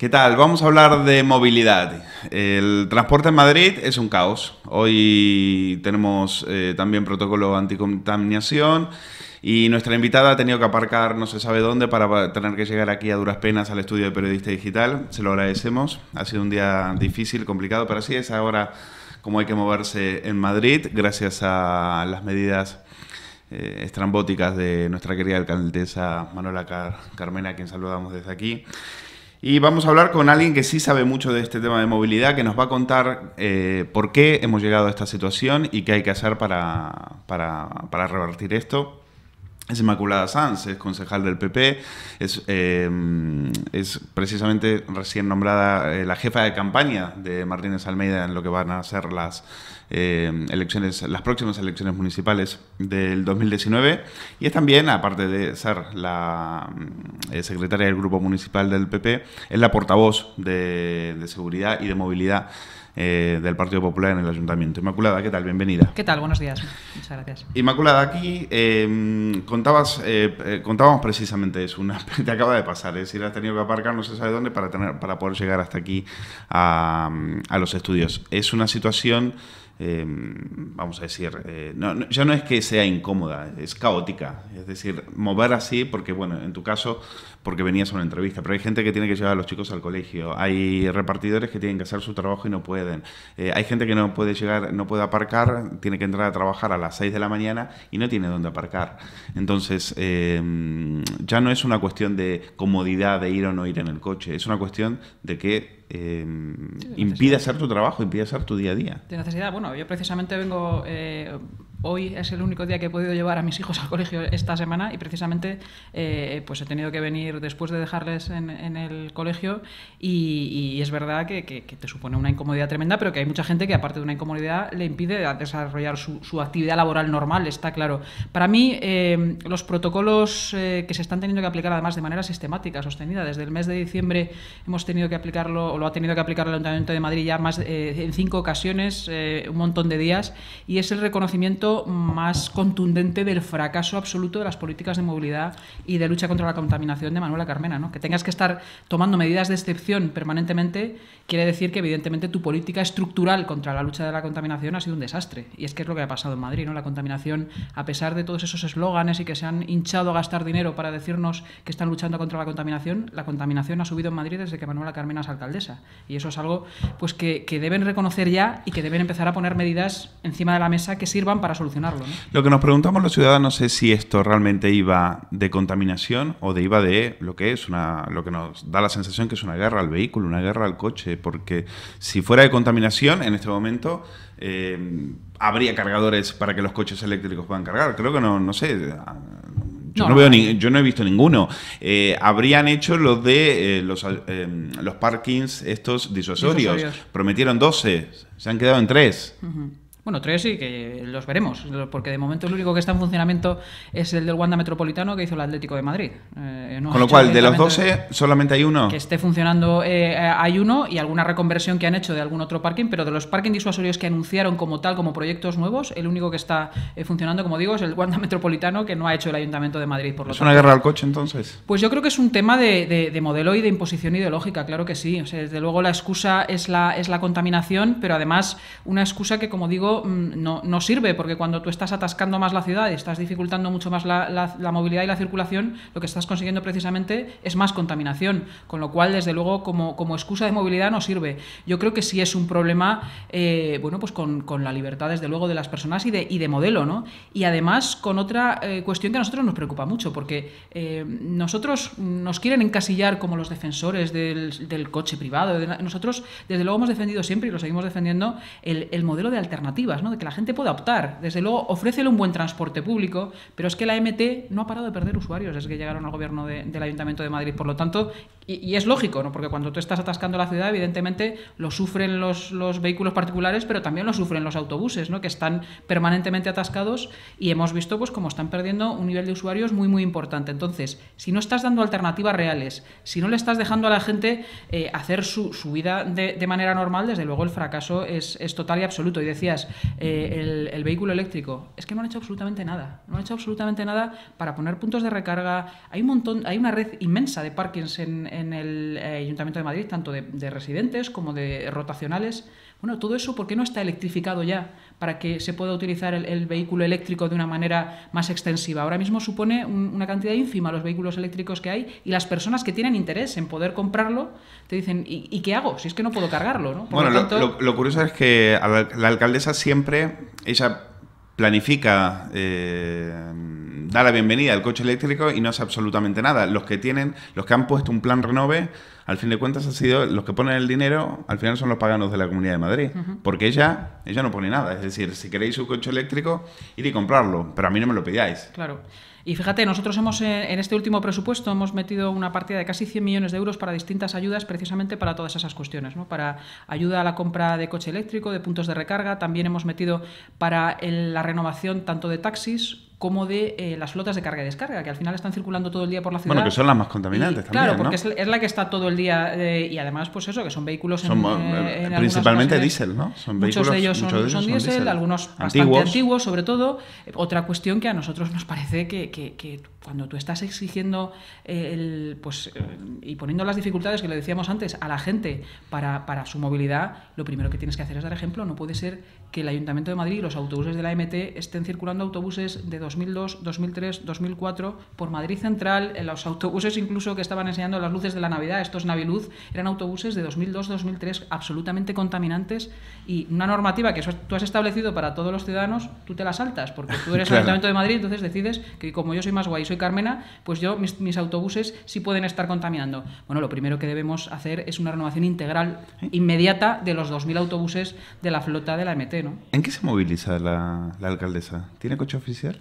¿Qué tal? Vamos a hablar de movilidad. El transporte en Madrid es un caos. Hoy tenemos eh, también protocolo anticontaminación y nuestra invitada ha tenido que aparcar no se sabe dónde para tener que llegar aquí a duras penas al estudio de periodista digital. Se lo agradecemos. Ha sido un día difícil, complicado, pero así es ahora como hay que moverse en Madrid gracias a las medidas eh, estrambóticas de nuestra querida alcaldesa Manuela Carmena, a quien saludamos desde aquí. Y vamos a hablar con alguien que sí sabe mucho de este tema de movilidad, que nos va a contar eh, por qué hemos llegado a esta situación y qué hay que hacer para, para, revertir esto. Es Inmaculada Sanz, es concejal del PP, es, eh, es precisamente recién nombrada eh, la jefa de campaña de Martínez Almeida en lo que van a ser las eh, elecciones, las próximas elecciones municipales del 2019 y es también, aparte de ser la mm, eh, secretaria del Grupo Municipal del PP, es la portavoz de, seguridad y de movilidad eh, del Partido Popular en el Ayuntamiento. Inmaculada, ¿qué tal? Bienvenida. ¿Qué tal? Buenos días. Muchas gracias. Inmaculada, aquí contabas, contábamos precisamente eso, una, te acaba de pasar, es decir, has tenido que aparcar no se sabe dónde para, tener, para poder llegar hasta aquí a, a los estudios. Es una situación Em, vamos a decir, eh, ya no es que sea incómoda, es caótica. Es decir, mover así, porque bueno, en tu caso, porque venías a una entrevista, pero hay gente que tiene que llevar a los chicos al colegio, hay repartidores que tienen que hacer su trabajo y no pueden, eh, hay gente que no puede llegar, no puede aparcar, tiene que entrar a trabajar a las 6 de la mañana y no tiene dónde aparcar. Entonces, em, ya no es una cuestión de comodidad de ir o no ir en el coche, es una cuestión de que eh, impide hacer tu trabajo, impide hacer tu día a día. De necesidad, bueno, yo precisamente vengo eh, hoy es el único día que he podido llevar a mis hijos al colegio esta semana y precisamente eh, pues he tenido que venir después de dejarles en, el colegio y, es verdad que, te supone una incomodidad tremenda, pero que hay mucha gente que aparte de una incomodidad le impide desarrollar su, actividad laboral normal, está claro. Para mí eh, los protocolos eh, que se están teniendo que aplicar además de manera sistemática, sostenida, desde el mes de diciembre hemos tenido que aplicarlo, o lo ha tenido que aplicar el Ayuntamiento de Madrid ya más en cinco ocasiones, un montón de días, y es el reconocimiento más contundente del fracaso absoluto de las políticas de movilidad y de lucha contra la contaminación de Manuela Carmena. ¿no? Que tengas que estar tomando medidas de excepción permanentemente quiere decir que evidentemente tu política estructural contra la lucha de la contaminación ha sido un desastre. Y es que es lo que ha pasado en Madrid. ¿no? La contaminación, a pesar de todos esos eslóganes y que se han hinchado a gastar dinero para decirnos que están luchando contra la contaminación, la contaminación ha subido en Madrid desde que Manuela Carmena es alcaldesa. Y eso es algo pues, que, que deben reconocer ya y que deben empezar a poner medidas encima de la mesa que sirvan para solucionarlo. Lo que nos preguntamos los ciudadanos es si esto realmente iba de contaminación o de iba de lo que es una, lo que nos da la sensación que es una guerra al vehículo, una guerra al coche, porque si fuera de contaminación en este momento eh, habría cargadores para que los coches eléctricos puedan cargar. Creo que no, no sé. Yo no, veo ni, yo no he visto ninguno. Eh, habrían hecho los de eh, los, los parkings estos disuasorios. Prometieron 12, se han quedado en 3. Bueno, tres y que los veremos, porque de momento el único que está en funcionamiento es el del Wanda Metropolitano que hizo el Atlético de Madrid. Eh, Con lo cual, de los 12 solamente hay uno. Que esté funcionando eh, hay uno y alguna reconversión que han hecho de algún otro parking, pero de los parking disuasorios que anunciaron como tal, como proyectos nuevos, el único que está eh, funcionando, como digo, es el Wanda Metropolitano que no ha hecho el Ayuntamiento de Madrid. Por ¿Es una guerra al coche entonces? Pues yo creo que es un tema de, modelo y de imposición ideológica, claro que sí. desde luego la excusa es la, es la contaminación, pero además una excusa que, como digo, Mm, no, no, sirve, porque cuando tú estás atascando más la ciudad y estás dificultando mucho más la, la, movilidad y la circulación, lo que estás consiguiendo precisamente es más contaminación, con lo cual, desde luego, como, como excusa de movilidad no sirve. Yo creo que sí es un problema, eh, bueno, pues con, con, la libertad, desde luego, de las personas y de, y de modelo, ¿no? Y además con otra eh, cuestión que a nosotros nos preocupa mucho, porque eh, nosotros nos quieren encasillar como los defensores del, del coche privado. nosotros, desde luego, hemos defendido siempre y lo seguimos defendiendo el, el modelo de ¿no? que la gente pueda optar. Desde luego, ofrécele un buen transporte público, pero es que la MT no ha parado de perder usuarios desde que llegaron al gobierno del Ayuntamiento de Madrid. Por lo tanto, y, es lógico, ¿no? porque cuando tú estás atascando la ciudad, evidentemente lo sufren los, los, vehículos particulares, pero también lo sufren los autobuses, ¿no? que están permanentemente atascados y hemos visto pues, cómo están perdiendo un nivel de usuarios muy, muy importante. Entonces, si no estás dando alternativas reales, si no le estás dejando a la gente eh, hacer su, su vida de, de, manera normal, desde luego el fracaso es, es total y absoluto. Y decías, eh, el, vehículo eléctrico, es que no han hecho absolutamente nada. No han hecho absolutamente nada para poner puntos de recarga. Hay un montón, hay una red inmensa de parkings en, el eh, Ayuntamiento de Madrid, tanto de, de residentes como de rotacionales. Bueno, todo eso, ¿por qué no está electrificado ya para que se pueda utilizar el, vehículo eléctrico de una manera más extensiva? Ahora mismo supone una cantidad ínfima los vehículos eléctricos que hay y las personas que tienen interés en poder comprarlo te dicen, ¿y, qué hago? Si es que no puedo cargarlo, ¿no? bueno, lo, curioso es que la, alcaldesa siempre, ella planifica, eh, da la bienvenida al coche eléctrico y no hace absolutamente nada. Los que tienen, los que han puesto un plan renove al fin de cuentas ha sido los que ponen el dinero, al final son los paganos de la Comunidad de Madrid, porque ella, ella no pone nada, es decir, si queréis un coche eléctrico, ir y comprarlo, pero a mí no me lo pidáis. Claro. Y fíjate, nosotros hemos eh, en este último presupuesto hemos metido una partida de casi 100 millones de euros para distintas ayudas precisamente para todas esas cuestiones, ¿no? para ayuda a la compra de coche eléctrico, de puntos de recarga, también hemos metido para la renovación tanto de taxis como de eh, las flotas de carga y descarga, que al final están circulando todo el día por la ciudad. Bueno, que son las más contaminantes también. Claro, porque es, la que está todo el día eh, y además, pues eso, que son vehículos son, eh, principalmente diésel, ¿no? Son muchos de ellos son, diésel, algunos bastante antiguos, sobre todo. Otra cuestión que a nosotros nos parece que, que, cuando tú estás exigiendo el, pues, y poniendo las dificultades que le decíamos antes a la gente para, para su movilidad, lo primero que tienes que hacer es dar ejemplo. No puede ser que el Ayuntamiento de Madrid y los autobuses de la MT estén circulando autobuses de 2002, 2003, 2004 por Madrid Central, en los autobuses incluso que estaban enseñando las luces de la Navidad, estos Naviluz, eran autobuses de 2002, 2003 absolutamente contaminantes y una normativa que tú has establecido para todos los ciudadanos, tú te la saltas porque tú eres el Ayuntamiento de Madrid, entonces decides que como yo soy más guay, soy Carmena, pues yo mis, mis autobuses sí pueden estar contaminando. Bueno, lo primero que debemos hacer es una renovación integral inmediata de los 2.000 autobuses de la flota de la MT. ¿En qué se moviliza la, la alcaldesa? ¿Tiene coche oficial?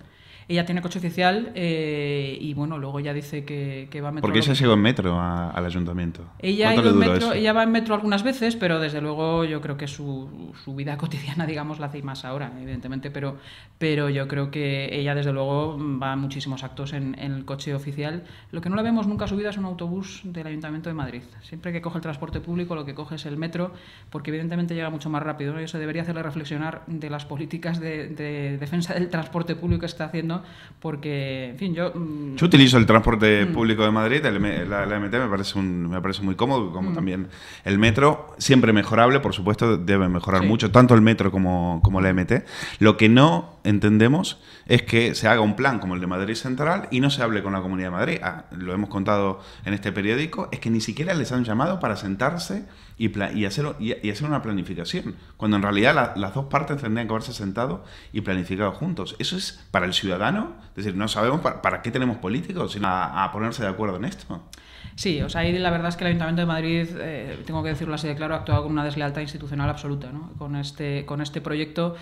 Ella tiene coche oficial eh, y bueno, luego ella dice que, va a metro. ¿Por qué ella llegó en metro al ayuntamiento? Ella, en metro, ella va en metro algunas veces, pero desde luego yo creo que su, su, vida cotidiana, digamos, la hace más ahora, evidentemente, pero, pero yo creo que ella desde luego va a muchísimos actos en, el coche oficial. Lo que no la vemos nunca subida es un autobús del Ayuntamiento de Madrid. Siempre que coge el transporte público lo que coge es el metro, porque evidentemente llega mucho más rápido. Eso debería hacerle reflexionar de las políticas de, de defensa del transporte público que está haciendo porque, en fin, yo... Mm, yo utilizo el transporte mm. público de Madrid, la, MT me parece, me parece muy cómodo, como mm. también el metro, siempre mejorable, por supuesto, debe mejorar mucho, tanto el metro como, como la MT. Lo que no entendemos es que se haga un plan como el de Madrid Central y no se hable con la Comunidad de Madrid. Ah, lo hemos contado en este periódico, es que ni siquiera les han llamado para sentarse y, y, hacer, y, hacer una planificación, cuando en realidad las dos partes tendrían que haberse sentado y planificado juntos. Eso es para el ciudadano, es decir, no sabemos para, qué tenemos políticos, sino a, ponerse de acuerdo en esto. Sí, o sea, ahí la verdad es que el Ayuntamiento de Madrid, eh, tengo que decirlo así de claro, ha actuado con una deslealtad institucional absoluta ¿no? con, este, con este proyecto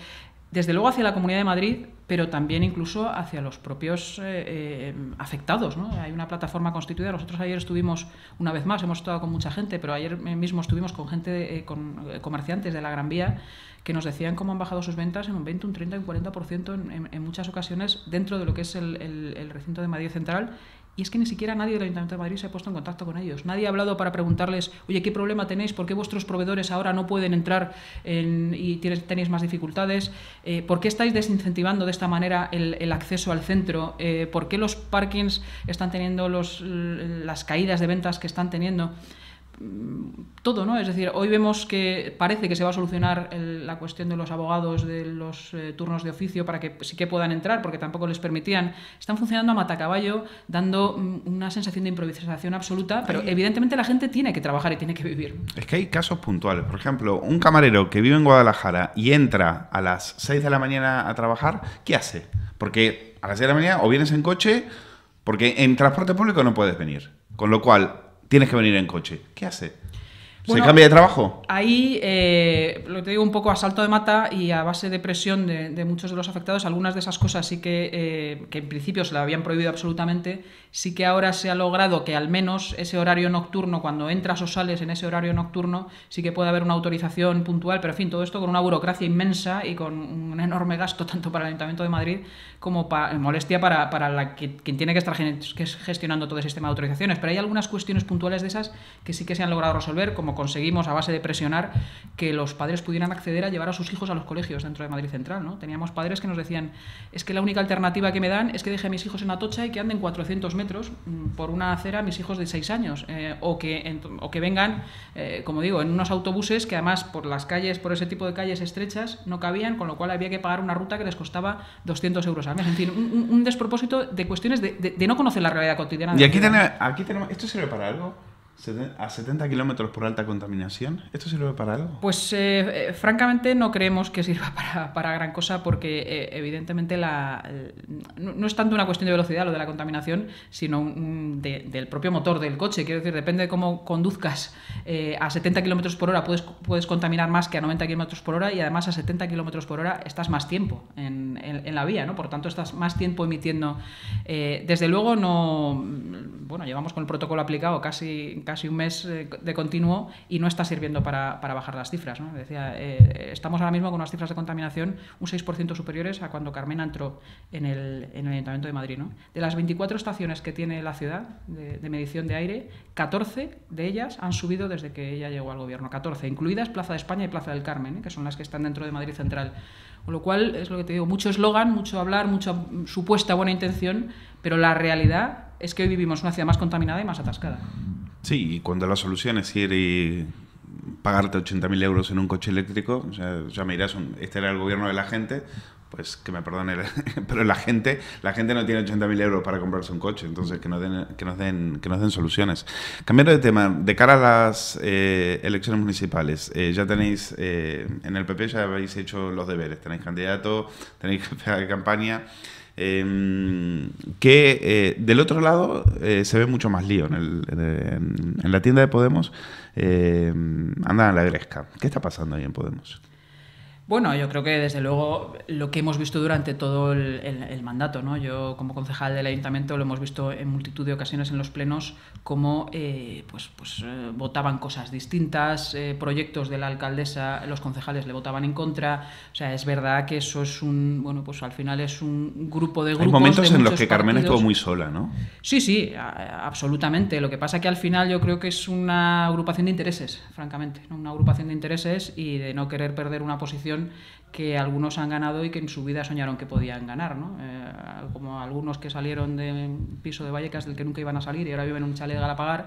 desde luego hacia la Comunidad de Madrid, pero también incluso hacia los propios eh, eh, afectados. Hay una plataforma constituida. Nosotros ayer estuvimos, una vez más, hemos estado con mucha gente, pero ayer mismo estuvimos con gente, eh, con comerciantes de la Gran Vía, que nos decían cómo han bajado sus ventas en un 20, un 30, un 40% en, en, muchas ocasiones dentro de lo que es el recinto de Madrid Central y es que ni siquiera nadie del Ayuntamiento de Madrid se ha puesto en contacto con ellos. Nadie ha hablado para preguntarles, oye, ¿qué problema tenéis? ¿Por qué vuestros proveedores ahora no pueden entrar y tenéis más dificultades? Eh, ¿Por qué estáis desincentivando de esta manera el, acceso al centro? Eh, ¿Por qué los parkings están teniendo las caídas de ventas que están teniendo? Todo, ¿no? Es decir, hoy vemos que parece que se va a solucionar la cuestión de los abogados de los eh, turnos de oficio para que sí que puedan entrar, porque tampoco les permitían. Están funcionando a matacaballo, dando mm, una sensación de improvisación absoluta, pero evidentemente la gente tiene que trabajar y tiene que vivir. Es que hay casos puntuales. Por ejemplo, un camarero que vive en Guadalajara y entra a las 6 de la mañana a trabajar, ¿qué hace? Porque a las 6 de la mañana o vienes en coche, porque en transporte público no puedes venir. Con lo cual, tienes que venir en coche. ¿Qué hace? ¿Se cambia de trabajo? Ahí, eh, lo que te digo, un poco a salto de mata y a base de presión de, muchos de los afectados, algunas de esas cosas sí que, eh, que en principio se la habían prohibido absolutamente, sí que ahora se ha logrado que al menos ese horario nocturno, cuando entras o sales en ese horario nocturno, sí que puede haber una autorización puntual, pero en fin, todo esto con una burocracia inmensa y con un enorme gasto tanto para el Ayuntamiento de Madrid como para, molestia para, para la que, quien tiene que estar gestionando todo el sistema de autorizaciones. Pero hay algunas cuestiones puntuales de esas que sí que se han logrado resolver, como conseguimos a base de presionar que los padres pudieran acceder a llevar a sus hijos a los colegios dentro de Madrid Central. ¿no? Teníamos padres que nos decían, es que la única alternativa que me dan es que deje a mis hijos en Atocha y que anden 400 metros mm, por una acera a mis hijos de 6 años, eh, o, que, o que vengan, eh, como digo, en unos autobuses que además por las calles, por ese tipo de calles estrechas, no cabían, con lo cual había que pagar una ruta que les costaba 200 euros al mes. En fin, un, despropósito de cuestiones de, no conocer la realidad cotidiana. Y aquí, tenemos, aquí tenemos, ¿esto sirve para algo? A 70 kilómetros por alta contaminación, ¿esto sirve para algo? Pues eh, eh, francamente no creemos que sirva para, gran cosa porque eh, evidentemente la, no, es tanto una cuestión de velocidad lo de la contaminación, sino del propio motor del coche. Quiero decir, depende de cómo conduzcas a 70 kilómetros por hora, puedes, puedes contaminar más que a 90 kilómetros por hora y además a 70 kilómetros por hora estás más tiempo en, en, la vía, ¿no? Por tanto, estás más tiempo emitiendo. desde luego, no. Bueno, llevamos con el protocolo aplicado casi casi un mes eh, de continuo y no está sirviendo para, para bajar las cifras. ¿no? Decía, eh, estamos ahora mismo con unas cifras de contaminación un 6% superiores a cuando Carmena entró en el, en el Ayuntamiento de Madrid. ¿no? De las 24 estaciones que tiene la ciudad de, medición de aire, 14 de ellas han subido desde que ella llegó al gobierno. 14, incluidas Plaza de España y Plaza del Carmen, ¿eh? que son las que están dentro de Madrid Central. Con lo cual, es lo que te digo, mucho eslogan, mucho hablar, mucha supuesta buena intención, pero la realidad es que hoy vivimos una ciudad más contaminada y más atascada. Sí, y cuando la solución es ir y pagarte 80.000 euros en un coche eléctrico, ya me dirás, este era el gobierno de la gente, pues que me perdone, pero la gente, la gente no tiene 80.000 euros para comprarse un coche, entonces que nos den, que nos den, que nos den soluciones. Cambiando de tema, de cara a las eh, elecciones municipales, eh, ya tenéis, eh, en el PP ya habéis hecho los deberes, tenéis candidato, tenéis jefe de campaña. Em, que eh, del otro lado eh, se ve mucho más lío. En, la tienda de Podemos em, andan a la gresca. ¿Qué está pasando ahí en Podemos? Bueno, yo creo que desde luego lo que hemos visto durante todo el, mandato, ¿no? Yo como concejal del ayuntamiento lo hemos visto en multitud de ocasiones en los plenos cómo eh, pues, pues, eh, votaban cosas distintas, eh, proyectos de la alcaldesa, los concejales le votaban en contra. O sea, es verdad que eso es un, bueno, pues al final es un grupo de grupos. Hay momentos en los que Carmen estuvo muy sola, ¿no? Sí, sí, absolutamente. Lo que pasa que al final yo creo que es una agrupación de intereses, francamente, una agrupación de intereses y de no querer perder una posición que algunos han ganado y que en su vida soñaron que podían ganar, ¿no? Eh, como algunos que salieron de piso de Vallecas del que nunca iban a salir y ahora viven en un chalet de Galapagar,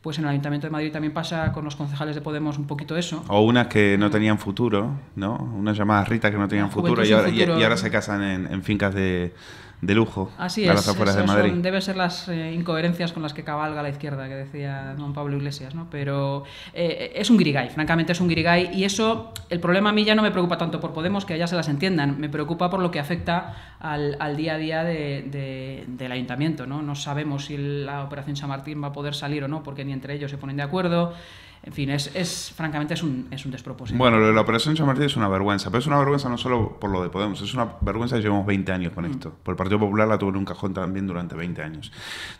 pues en el Ayuntamiento de Madrid también pasa con los concejales de Podemos un poquito eso. O unas que no tenían futuro, ¿no? Unas llamadas Rita que no tenían futuro y, ahora, se casan en fincas de de lujo Así es, de debe ser las eh, incoherencias con las que cabalga la izquierda, que decía don Pablo Iglesias, ¿no? Pero eh, es un grigay, francamente es un grigay, y eso, el problema a mí ya no me preocupa tanto por Podemos, que allá se las entiendan, me preocupa por lo que afecta al, día a día del ayuntamiento, ¿no? No sabemos si la Operación San Martín va a poder salir o no, porque ni entre ellos se ponen de acuerdo. En fin, es, es francamente es un, es un despropósito. Bueno, lo de la Operación Chamartín es una vergüenza, pero es una vergüenza no solo por lo de Podemos, es una vergüenza que llevamos 20 años con mm. esto. Por el Partido Popular la tuvo en un cajón también durante 20 años.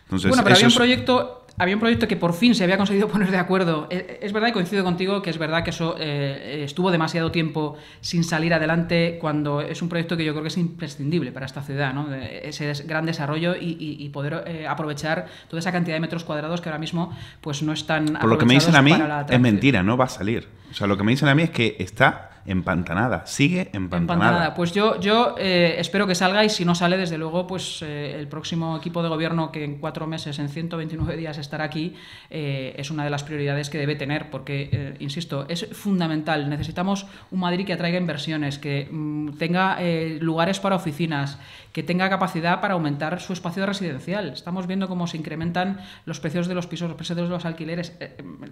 Entonces, bueno, pero había un proyecto había un proyecto que por fin se había conseguido poner de acuerdo. Eh, es verdad y coincido contigo que es verdad que eso eh, estuvo demasiado tiempo sin salir adelante cuando es un proyecto que yo creo que es imprescindible para esta ciudad, ¿no? ese gran desarrollo y, poder eh, aprovechar toda esa cantidad de metros cuadrados que ahora mismo pues no están Por lo que me dicen a mí es mentira, no va a salir. O sea, lo que me dicen a mí es que está empantanada, sigue empantanada. Pues yo, yo eh, espero que salga y si no sale, desde luego, pues eh, el próximo equipo de gobierno que en cuatro meses, en 129 días estará aquí, eh, es una de las prioridades que debe tener, porque, insisto, es fundamental. Necesitamos un Madrid que atraiga inversiones, que mm, tenga lugares para oficinas, que tenga capacidad para aumentar su espacio residencial. Estamos viendo cómo se incrementan los precios de los pisos, los precios de los alquileres.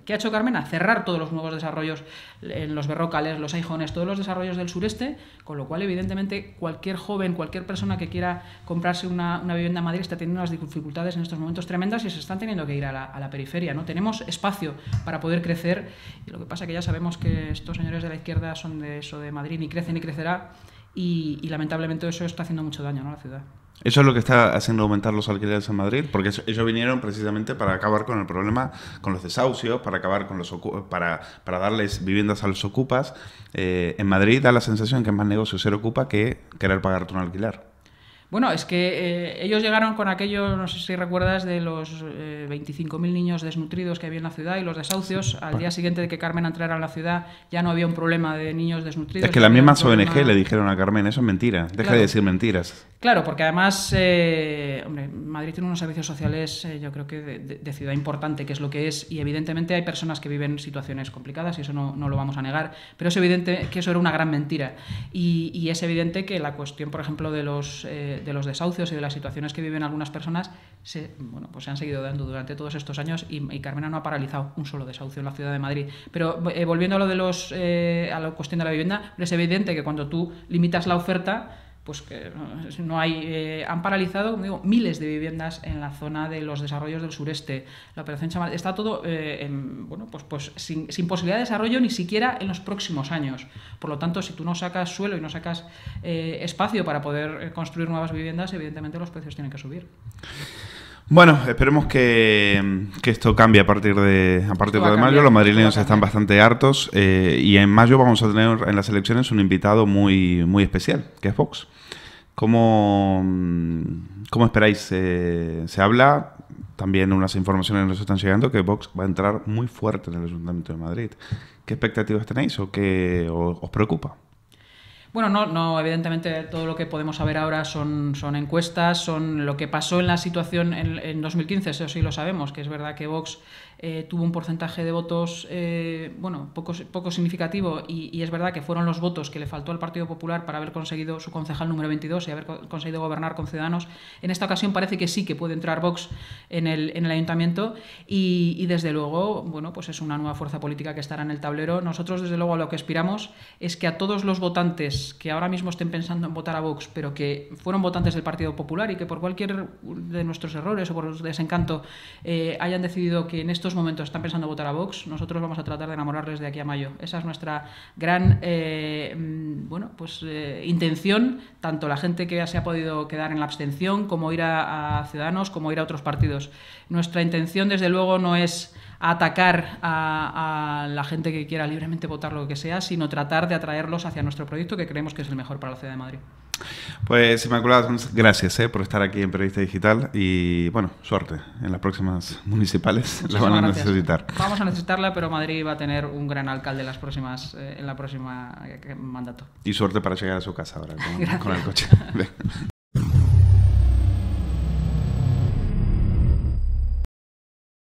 ¿Qué ha hecho Carmena? Cerrar todos los nuevos desarrollos en los berrocales, los aijones, todos los desarrollos del sureste, con lo cual, evidentemente, cualquier joven, cualquier persona que quiera comprarse una, vivienda en Madrid está teniendo unas dificultades en estos momentos tremendas y se están teniendo que ir a la, periferia. ¿no? Tenemos espacio para poder crecer y lo que pasa es que ya sabemos que estos señores de la izquierda son de eso de Madrid, ni crecen ni crecerá y, y lamentablemente eso está haciendo mucho daño a la ciudad. Eso es lo que está haciendo aumentar los alquileres en Madrid, porque ellos vinieron precisamente para acabar con el problema con los desahucios, para acabar con los para, para darles viviendas a los ocupas. Eh, en Madrid da la sensación que es más negocio ser ocupa que querer pagarte un alquiler. Bueno, es que eh, ellos llegaron con aquello, no sé si recuerdas, de los eh, 25.000 niños desnutridos que había en la ciudad y los desahucios. Al día siguiente de que Carmen entrara en la ciudad ya no había un problema de niños desnutridos. Es que las mismas ONG le dijeron a Carmen, eso es mentira, deja Claro. de decir mentiras. Claro, porque además, eh, hombre, Madrid tiene unos servicios sociales, eh, yo creo que de, de- ciudad importante, que es lo que es, y evidentemente hay personas que viven situaciones complicadas, y eso no, no lo vamos a negar, pero es evidente que eso era una gran mentira. Y, y es evidente que la cuestión, por ejemplo, de los, eh, de los desahucios y de las situaciones que viven algunas personas, se, bueno, pues se han seguido dando durante todos estos años, y, y Carmena no ha paralizado un solo desahucio en la ciudad de Madrid. Pero eh, volviendo a lo de los, a la cuestión de la vivienda, es evidente que cuando tú limitas la oferta, pues que no- hay eh, han paralizado como digo, miles de viviendas en la zona de los desarrollos del sureste. La operación Chamal está todo eh, en- bueno pues pues sin, posibilidad de desarrollo ni siquiera en los próximos años. Por lo tanto si tú no sacas suelo y no sacas eh, espacio para poder construir nuevas viviendas evidentemente los precios tienen que subir Bueno, esperemos que, que esto cambie a partir de, a partir de mayo. Los madrileños están bastante hartos eh, y en mayo vamos a tener en las elecciones un invitado muy, muy especial, que es Vox. ¿Cómo, cómo esperáis? Eh, se habla, también unas informaciones nos están llegando, que Vox va a entrar muy fuerte en el Ayuntamiento de Madrid. ¿Qué expectativas tenéis o qué o- os preocupa? Bueno, no, no, evidentemente todo lo que podemos saber ahora son, son encuestas, son lo que pasó en la situación en, en 2015, eso sí lo sabemos, que es verdad que Vox eh, tuvo un porcentaje de votos, eh, bueno, poco, poco significativo y, es verdad que fueron los votos que le faltó al Partido Popular para haber conseguido su concejal número 22 y haber co- conseguido gobernar con Ciudadanos. En esta ocasión parece que sí que puede entrar Vox en el, en el ayuntamiento y, y desde luego, bueno, pues es una nueva fuerza política que estará en el tablero. Nosotros desde luego a lo que aspiramos es que a todos los votantes que ahora mismo estén pensando en votar a Vox, pero que fueron votantes del Partido Popular y que por cualquier de nuestros errores o por desencanto eh, hayan decidido que en estos momentos están pensando en votar a Vox, nosotros vamos a tratar de enamorarles de aquí a mayo. Esa es nuestra gran eh, mm, bueno, pues, eh, intención, tanto la gente que se ha podido quedar en la abstención, como ir a Ciudadanos, como ir a otros partidos. Nuestra intención, desde luego, no es atacar a, a la gente que quiera libremente votar lo que sea, sino tratar de atraerlos hacia nuestro proyecto que creemos que es el mejor para la ciudad de Madrid. Pues Inmaculada, gracias eh, por estar aquí en Periodista Digital y bueno, suerte en las próximas municipales, la van a Muchísimas gracias. necesitar. Vamos a necesitarla, pero Madrid va a tener un gran alcalde en, las próximas, eh, en la próxima eh, mandato. Y suerte para llegar a su casa ahora con, con el coche.